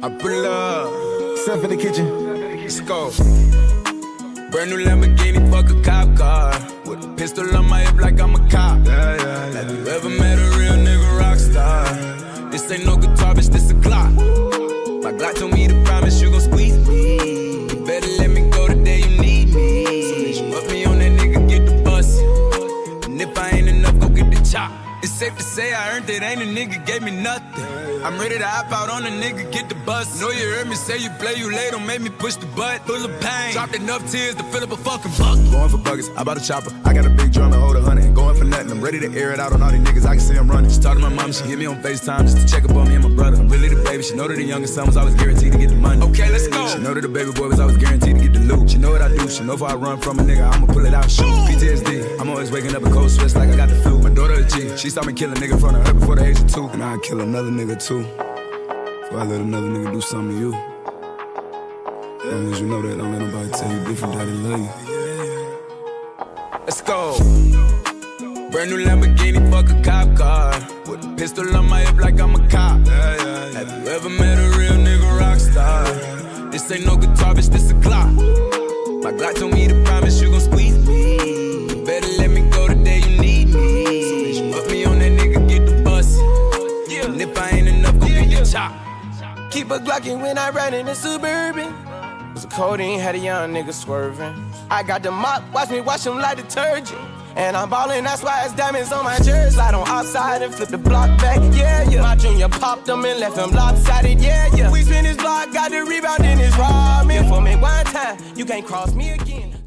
I pull up. Stuff in the kitchen. Let's go. Brand new Lamborghini, fuck a cop car. With a pistol on my hip like I'm a cop. Yeah, yeah, yeah. Have you ever met a real nigga rock star? This ain't no guitar, bitch, this a Glock. My Glock told me to promise you gon' squeeze me. You better let me go the day you need me. So bitch, put me on that nigga, get the bus. And if I ain't enough, go get the chop. It's safe to say I earned it, ain't a nigga gave me nothing. I'm ready to hop out on a nigga, get the bus. Know you heard me say you play, you late, don't make me push the butt. Full of pain, dropped enough tears to fill up a fucking bucket. Going for buggers, I bought a chopper. I got a big drum to hold a hundred. Going for nothing, I'm ready to air it out on all these niggas. I can see I'm running. She talked to my mom, she hit me on FaceTime just to check up on me and my brother. I'm really the baby. She know that the youngest son was always guaranteed to get the money. Okay, let's go. She know that the baby boy was always guaranteed to get the loot. She know what I do. She know if I run from a nigga, I'ma pull it out, shoot. PTSD. I'm waking up in cold sweats like I got the flu. My daughter a G. She saw me kill a nigga in front of her before the age of two. And I'd kill another nigga too. Before I let another nigga do something to you. As long as you know that, don't let nobody tell you different they love you. Let's go. Brand new Lamborghini, fuck a cop car. With a pistol on my hip like I'm a cop. Have you ever met a real nigga rock star? This ain't no guitar, bitch, this a Glock. My Glock told me to Keep a Glockin' when I ride in the Suburban. Was a codeine, had a young nigga swerving. I got the mop, watch me wash him like detergent. And I'm ballin', that's why it's diamonds on my jersey. Slide on outside and flip the block back, yeah, yeah. My junior popped them and left him lopsided, yeah, yeah. We spin his block, got the rebound in his raw. For me one time, you can't cross me again.